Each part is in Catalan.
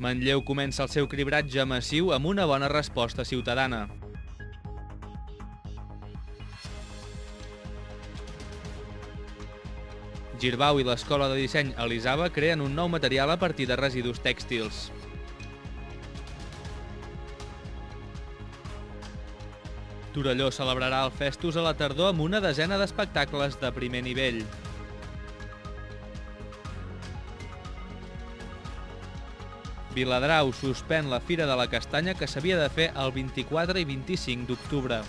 Manlleu comença el seu cribratge massiu amb una bona resposta ciutadana. Girbau i l'Escola de Disseny Elisava creen un nou material a partir de residus tèxtils. Torelló celebrarà el Festus a la tardor amb una desena d'espectacles de primer nivell. Viladrau suspèn la Fira de la Castanya que s'havia de fer el 24 i 25 d'octubre.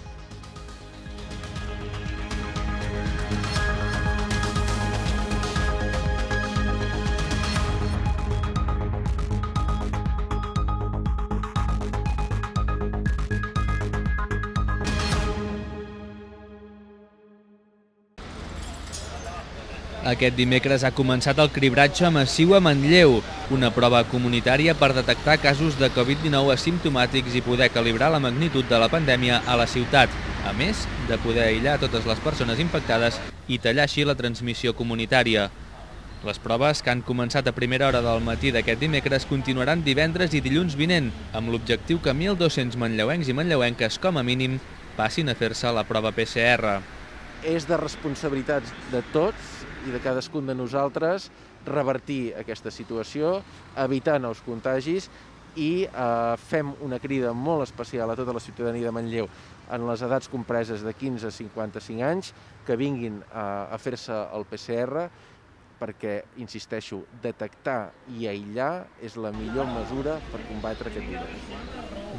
Aquest dimecres ha començat el cribratge massiu a Manlleu, una prova comunitària per detectar casos de Covid-19 asimptomàtics i poder calibrar la magnitud de la pandèmia a la ciutat, a més de poder aïllar totes les persones infectades i tallar així la transmissió comunitària. Les proves, que han començat a primera hora del matí d'aquest dimecres, continuaran divendres i dilluns vinent, amb l'objectiu que 1.200 manlleuencs i manlleuenques, com a mínim, passin a fer-se la prova PCR. És de responsabilitats de tots i de cadascun de nosaltres revertir aquesta situació, evitar nous contagis i eh, fem una crida molt especial a tota la ciutadania de Manlleu en les edats compreses de 15 a 55 anys que vinguin a, a fer-se el PCR perquè, insisteixo, detectar i aïllar és la millor mesura per combatre aquest virus.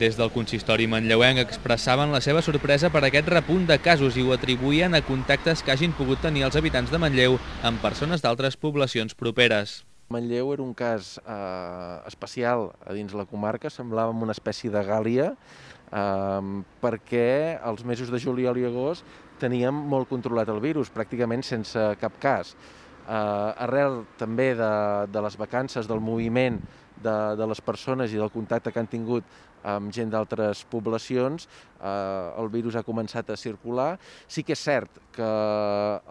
Des del consistori manlleuenc expressaven la seva sorpresa per aquest repunt de casos i ho atribuïen a contactes que hagin pogut tenir els habitants de Manlleu amb persones d'altres poblacions properes. Manlleu era un cas eh, especial a dins la comarca, semblava una espècie de gàlia, eh, perquè els mesos de juliol i agost teníem molt controlat el virus, pràcticament sense cap cas. Eh, arrel també de, de les vacances, del moviment de, de les persones i del contacte que han tingut amb gent d'altres poblacions, eh, el virus ha començat a circular. Sí que és cert que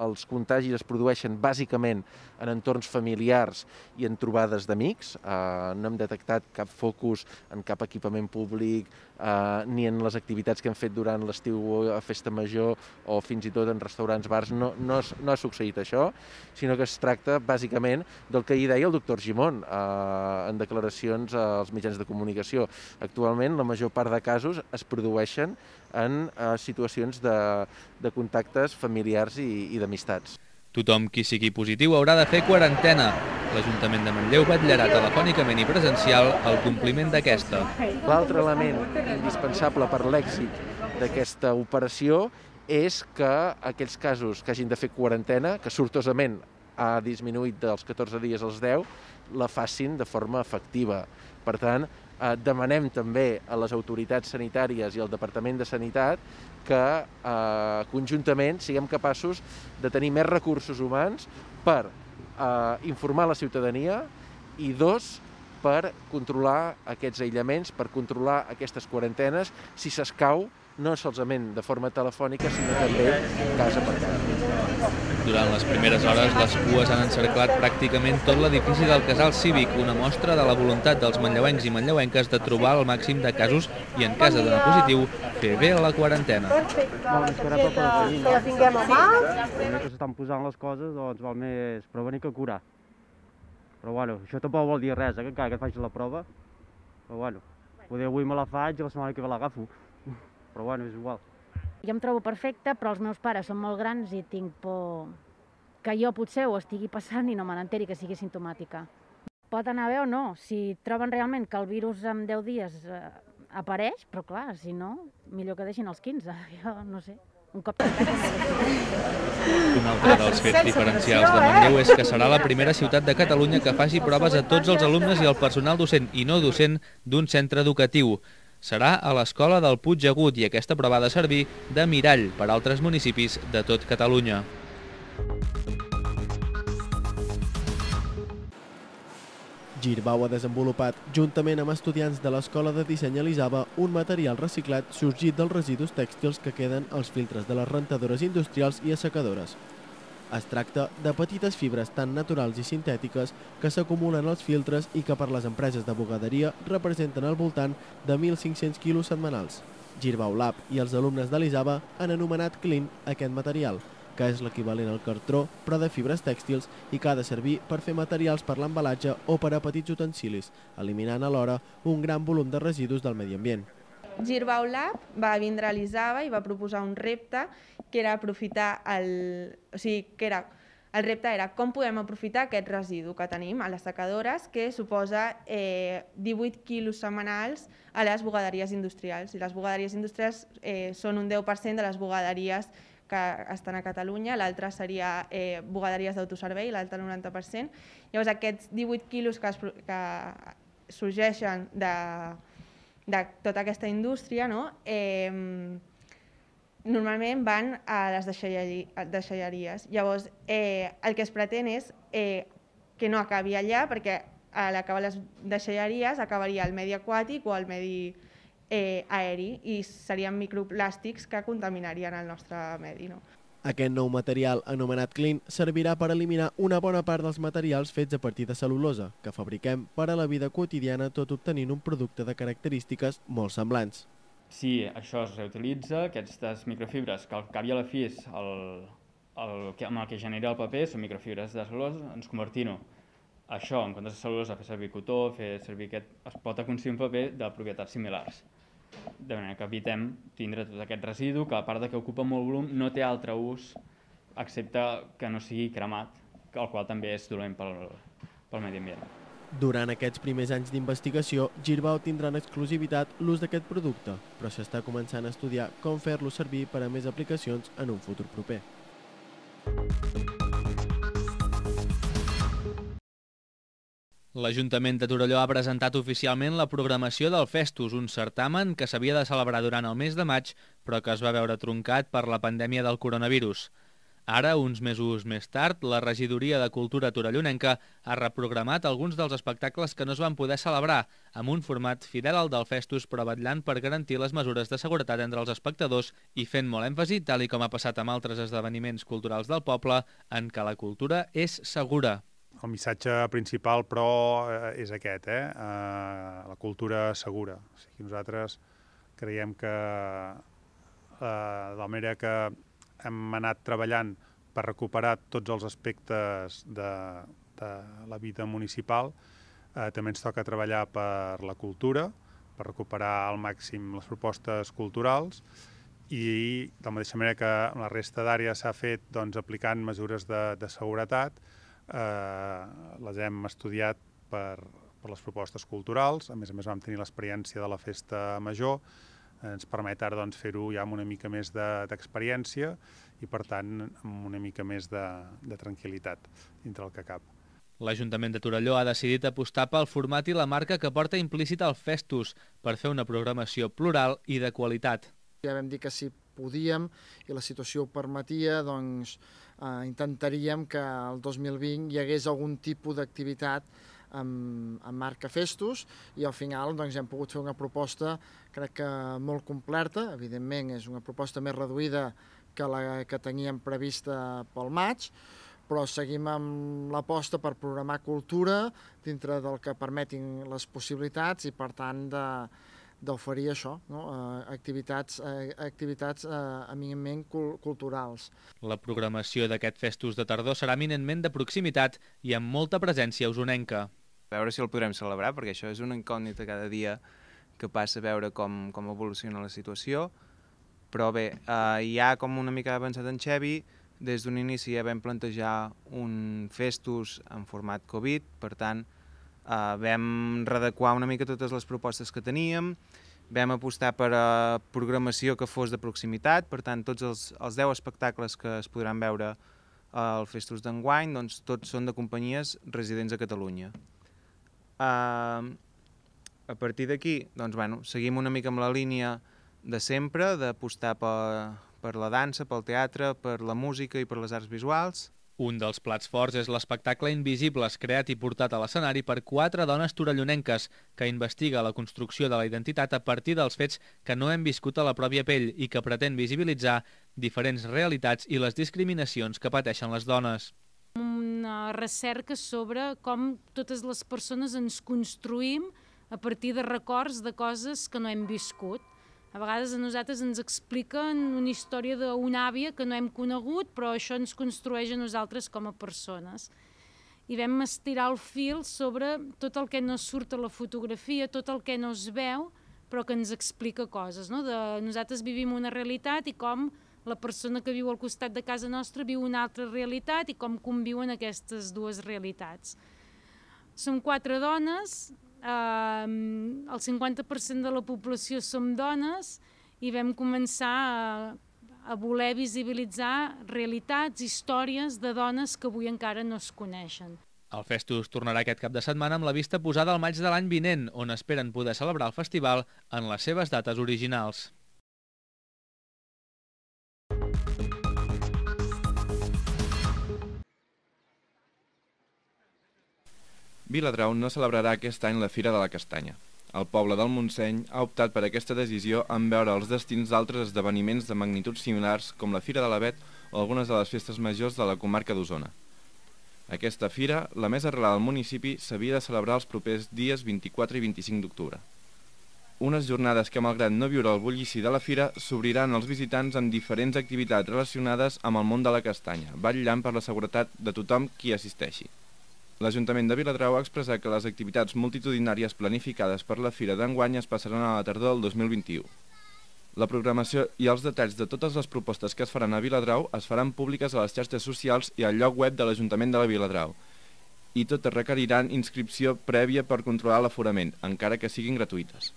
els contagis es produeixen bàsicament en entorns familiars i en trobades d'amics. Eh, no hem detectat cap focus en cap equipament públic, eh, ni en les activitats que hem fet durant l'estiu a Festa Major o fins i tot en restaurants, bars. No, no, no ha succeït això, sinó que es tracta bàsicament del que hi deia el doctor Gimón eh, en declaracions als mitjans de comunicació. Actualment normalment la major part de casos es produeixen en eh, situacions de, de contactes familiars i, i d'amistats. Tothom qui sigui positiu haurà de fer quarantena. L'Ajuntament de Manlleu vetllarà telefònicament i presencial el compliment d'aquesta. L'altre element indispensable per l'èxit d'aquesta operació és que aquells casos que hagin de fer quarantena, que sortosament ha disminuït dels 14 dies als 10, la facin de forma efectiva. Per tant, eh, demanem també a les autoritats sanitàries i al Departament de Sanitat que eh, conjuntament siguem capaços de tenir més recursos humans per eh, informar la ciutadania i dos, per controlar aquests aïllaments, per controlar aquestes quarantenes, si s'escau, no solament de forma telefònica, sinó també casa per casa. Durant les primeres hores, les cues han encerclat pràcticament tot l'edifici del Casal Cívic, una mostra de la voluntat dels manlleuencs i manlleuenques de trobar el màxim de casos i, en cas de donar positiu, fer bé la quarantena. Vam esperar per que la tinguem a mà. que s'estan posant les coses, doncs val més prevenir que curar. Però bueno, això tampoc vol dir res, eh, que encara que et facis la prova. Però bueno, poder avui me la faig i la setmana que ve l'agafo. Però bueno, és igual. Jo em trobo perfecta, però els meus pares són molt grans i tinc por que jo potser ho estigui passant i no me n'enteri que sigui sintomàtica. Pot anar bé o no, si troben realment que el virus en 10 dies eh, apareix, però clar, si no, millor que deixin els 15, jo no sé. Un cop Un altre dels fets diferencials de Manlleu és que serà la primera ciutat de Catalunya que faci proves a tots els alumnes i el personal docent i no docent d'un centre educatiu. Serà a l'escola del Puig Agut i aquesta prova ha de servir de mirall per a altres municipis de tot Catalunya. Girbau ha desenvolupat, juntament amb estudiants de l'Escola de Disseny Elisava, un material reciclat sorgit dels residus tèxtils que queden als filtres de les rentadores industrials i assecadores. Es tracta de petites fibres tan naturals i sintètiques que s'acumulen als filtres i que per les empreses de bugaderia representen al voltant de 1.500 quilos setmanals. Girbau Lab i els alumnes de l'ISABA han anomenat Clean aquest material, que és l'equivalent al cartró, però de fibres tèxtils i que ha de servir per fer materials per l'embalatge o per a petits utensilis, eliminant alhora un gran volum de residus del medi ambient. Girbau Lab va vindre a l'Isaba i va proposar un repte que era aprofitar el... O sigui, que era... El repte era com podem aprofitar aquest residu que tenim a les secadores, que suposa eh, 18 quilos setmanals a les bugaderies industrials. I les bugaderies industrials eh, són un 10% de les bugaderies que estan a Catalunya, l'altre seria eh, bugaderies d'autoservei, l'altre 90%. Llavors aquests 18 quilos que, es, que sorgeixen de, de tota aquesta indústria, no? eh, normalment van a les deixalleries. Llavors, eh, el que es pretén és eh, que no acabi allà, perquè a l'acabar les deixalleries acabaria el medi aquàtic o el medi eh, aeri i serien microplàstics que contaminarien el nostre medi. No? Aquest nou material, anomenat Clean, servirà per eliminar una bona part dels materials fets a partir de cel·lulosa, que fabriquem per a la vida quotidiana tot obtenint un producte de característiques molt semblants. Si això es reutilitza, aquestes microfibres, que al cap i a la fi és el, el, amb el que genera el paper, són microfibres de cel·lulosa, ens convertim això, en comptes de cel·lulosa, fer servir cotó, fer servir aquest, es pot aconseguir un paper de propietats similars de manera que evitem tindre tot aquest residu que a part de que ocupa molt volum no té altre ús excepte que no sigui cremat, el qual també és dolent pel, pel medi ambient. Durant aquests primers anys d'investigació, Girbau tindrà en exclusivitat l'ús d'aquest producte, però s'està començant a estudiar com fer-lo servir per a més aplicacions en un futur proper. L'Ajuntament de Torelló ha presentat oficialment la programació del Festus, un certamen que s'havia de celebrar durant el mes de maig, però que es va veure truncat per la pandèmia del coronavirus. Ara, uns mesos més tard, la Regidoria de Cultura Torellonenca ha reprogramat alguns dels espectacles que no es van poder celebrar, amb un format fidel al del Festus, però vetllant per garantir les mesures de seguretat entre els espectadors i fent molt èmfasi, tal i com ha passat amb altres esdeveniments culturals del poble, en què la cultura és segura. El missatge principal, però, eh, és aquest, eh? eh la cultura segura. O sigui, nosaltres creiem que eh, de la manera que hem anat treballant per recuperar tots els aspectes de, de la vida municipal, eh, també ens toca treballar per la cultura, per recuperar al màxim les propostes culturals i de la mateixa manera que la resta d'àrees s'ha fet doncs, aplicant mesures de, de seguretat, eh, les hem estudiat per, per les propostes culturals, a més a més vam tenir l'experiència de la festa major, ens permet ara doncs, fer-ho ja amb una mica més d'experiència de, i per tant amb una mica més de, de tranquil·litat dintre el que cap. L'Ajuntament de Torelló ha decidit apostar pel format i la marca que porta implícita el Festus per fer una programació plural i de qualitat. Ja vam dir que si podíem i la situació ho permetia, doncs eh, intentaríem que el 2020 hi hagués algun tipus d'activitat amb, amb marca Festus i al final doncs, hem pogut fer una proposta crec que molt completa, evidentment és una proposta més reduïda que la que teníem prevista pel maig, però seguim amb l'aposta per programar cultura dintre del que permetin les possibilitats i per tant de, d'oferir això, no? eh, activitats, eh, activitats eh, eminentment cul culturals. La programació d'aquest festus de tardor serà eminentment de proximitat i amb molta presència usonenca. A veure si el podrem celebrar, perquè això és una incògnita cada dia que passa a veure com, com evoluciona la situació, però bé, eh, ja com una mica avançat en Xevi, des d'un inici ja vam plantejar un festus en format Covid, per tant, Uh, vam redequar una mica totes les propostes que teníem, vam apostar per a programació que fos de proximitat, per tant, tots els, els 10 espectacles que es podran veure al Festus d'enguany, doncs tots són de companyies residents a Catalunya. Uh, a partir d'aquí, doncs, bueno, seguim una mica amb la línia de sempre, d'apostar per, per la dansa, pel teatre, per la música i per les arts visuals. Un dels plats forts és l'espectacle Invisibles, creat i portat a l'escenari per quatre dones torellonenques, que investiga la construcció de la identitat a partir dels fets que no hem viscut a la pròpia pell i que pretén visibilitzar diferents realitats i les discriminacions que pateixen les dones. Una recerca sobre com totes les persones ens construïm a partir de records de coses que no hem viscut. A vegades a nosaltres ens expliquen una història d'una àvia que no hem conegut, però això ens construeix a nosaltres com a persones. I vam estirar el fil sobre tot el que no surt a la fotografia, tot el que no es veu, però que ens explica coses. No? De, nosaltres vivim una realitat i com la persona que viu al costat de casa nostra viu una altra realitat i com conviuen aquestes dues realitats. Som quatre dones, eh, el 50% de la població som dones i vam començar a, a voler visibilitzar realitats, històries de dones que avui encara no es coneixen. El Festus tornarà aquest cap de setmana amb la vista posada al maig de l'any vinent, on esperen poder celebrar el festival en les seves dates originals. Viladrau no celebrarà aquest any la Fira de la Castanya. El poble del Montseny ha optat per aquesta decisió en veure els destins d'altres esdeveniments de magnituds similars com la Fira de l'Avet o algunes de les festes majors de la comarca d'Osona. Aquesta fira, la més arrelada al municipi, s'havia de celebrar els propers dies 24 i 25 d'octubre. Unes jornades que, malgrat no viure el bullici de la fira, s'obriran als visitants amb diferents activitats relacionades amb el món de la castanya, vetllant per la seguretat de tothom qui assisteixi. L'Ajuntament de Viladrau ha expressat que les activitats multitudinàries planificades per la Fira d'enguany es passaran a la tardor del 2021. La programació i els detalls de totes les propostes que es faran a Viladrau es faran públiques a les xarxes socials i al lloc web de l'Ajuntament de la Viladrau. I totes requeriran inscripció prèvia per controlar l'aforament, encara que siguin gratuïtes.